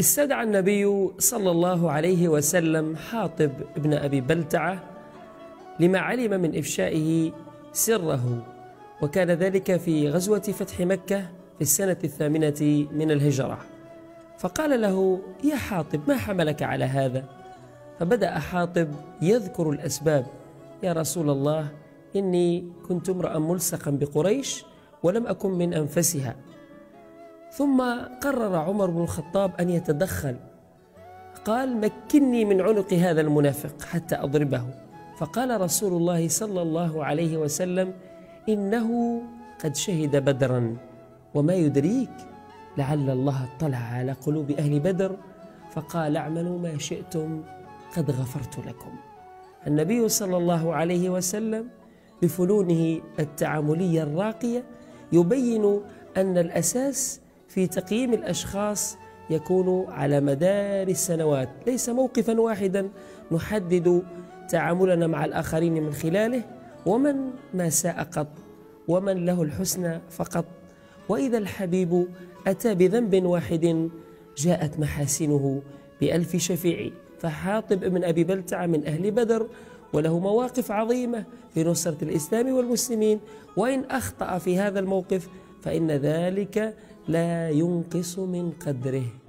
استدعى النبي صلى الله عليه وسلم حاطب ابن أبي بلتعة لما علم من إفشائه سره وكان ذلك في غزوة فتح مكة في السنة الثامنة من الهجرة. فقال له يا حاطب ما حملك على هذا؟ فبدأ حاطب يذكر الأسباب. يا رسول الله إني كنت امرأ ملصقا بقريش ولم أكن من أنفسها. ثم قرر عمر بن الخطاب أن يتدخل. قال مكني من عنق هذا المنافق حتى أضربه. فقال رسول الله صلى الله عليه وسلم إنه قد شهد بدرا وما يدريك لعل الله اطلع على قلوب أهل بدر. فقال اعملوا ما شئتم قد غفرت لكم. النبي صلى الله عليه وسلم بفنونه التعاملية الراقية يبين أن الأساس في تقييم الأشخاص يكون على مدار السنوات. ليس موقفا واحدا نحدد تعاملنا مع الآخرين من خلاله. ومن ما ساء قط ومن له الحسنى فقط. وإذا الحبيب أتى بذنب واحد جاءت محاسنه بألف شفيع. فحاطب ابن أبي بلتع من أهل بدر وله مواقف عظيمة في نصرة الإسلام والمسلمين. وإن أخطأ في هذا الموقف فإن ذلك لا ينقص من قدره.